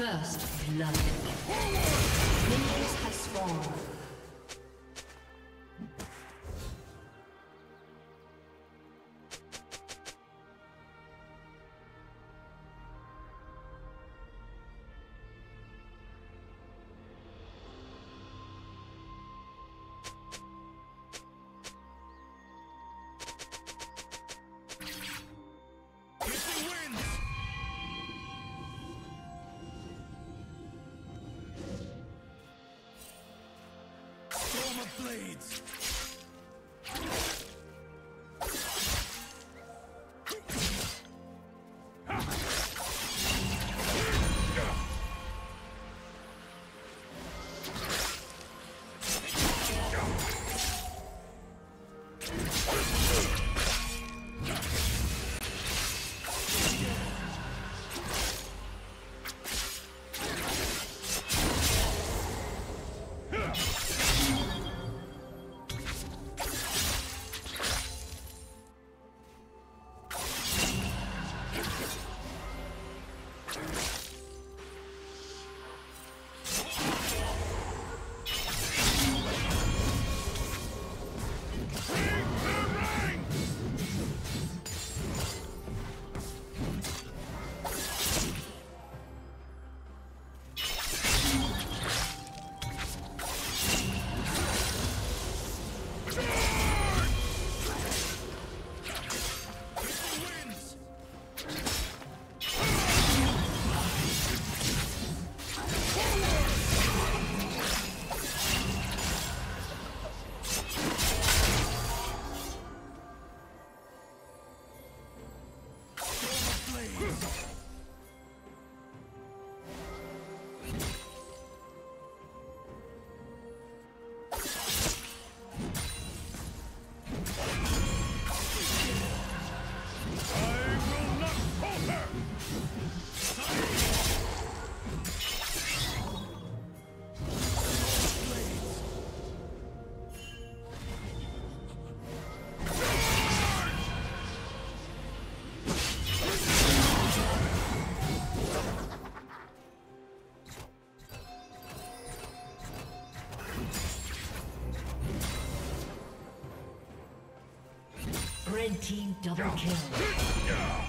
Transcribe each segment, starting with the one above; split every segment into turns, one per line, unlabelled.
First blood. Minions have spawned. Team double kill.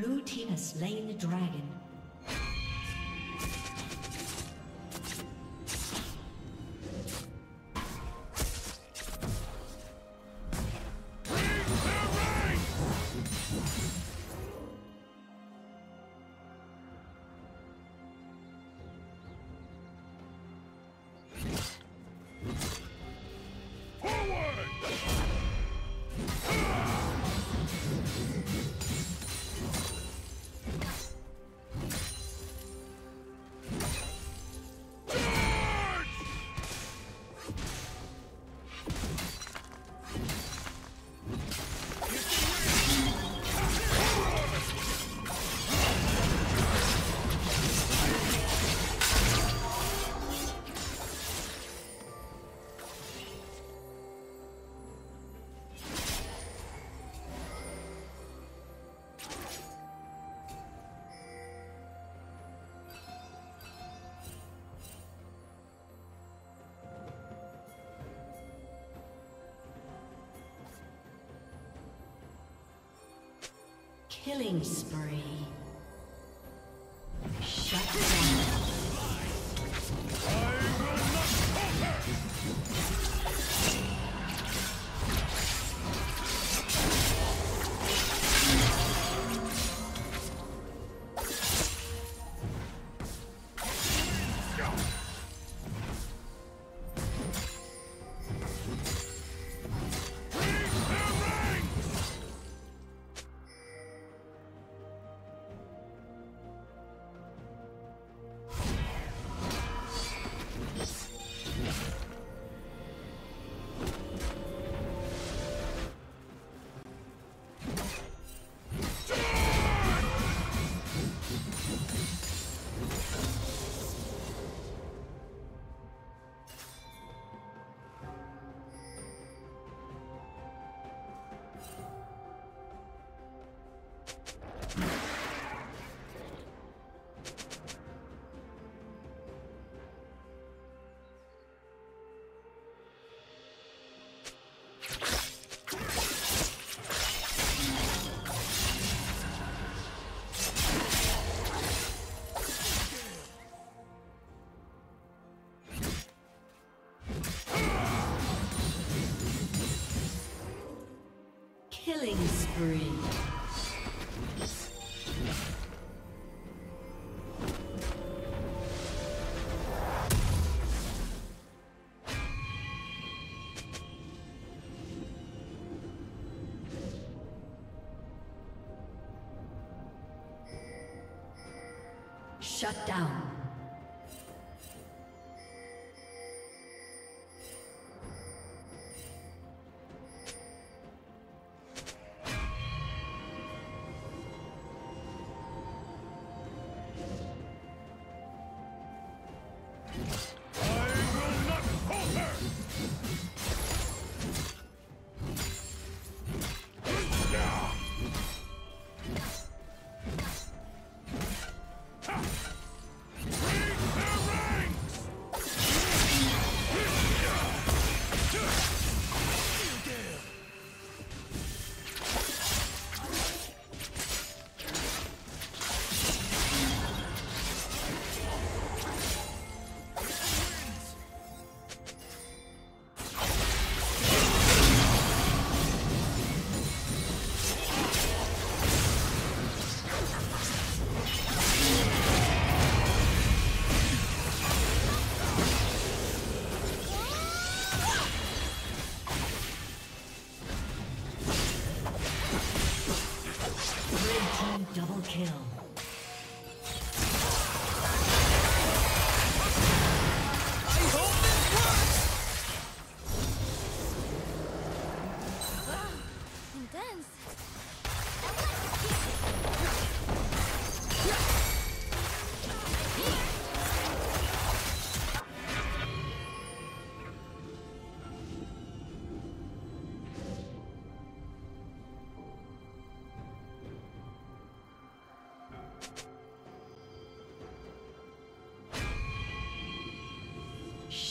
Blue team has slain the dragon. Killing spree. Spree. Shut down.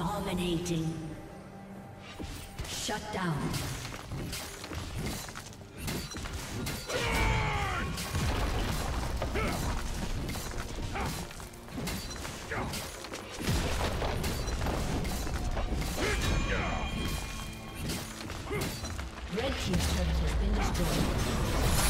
Dominating. Shut down. Red Team's turret has been destroyed.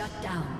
Shut down.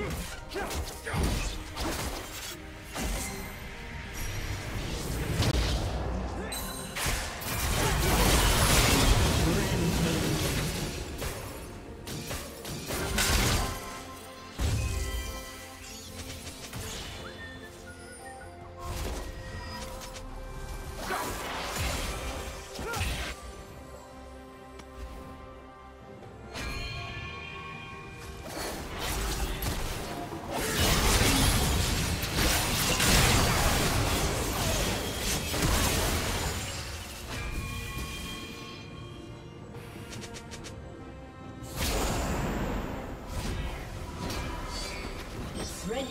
Yeah.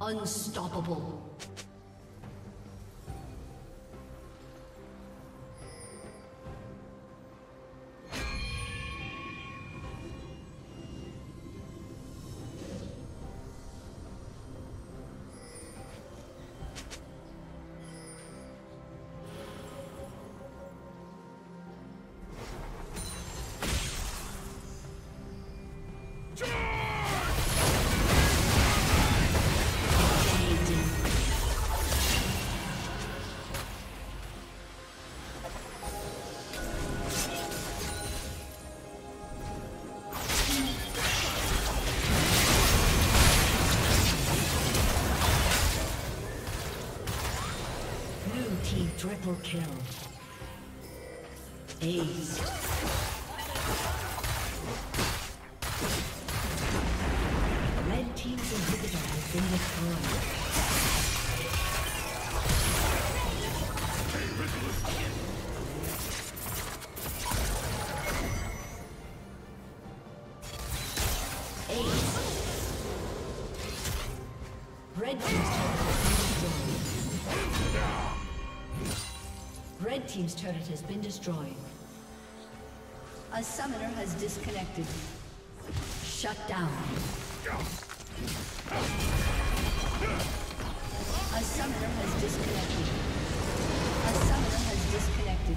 Unstoppable. Triple kill. Ace. team's turret has been destroyed. A summoner has disconnected. Shut down. A summoner has disconnected. A summoner has disconnected.